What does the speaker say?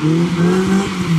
うん。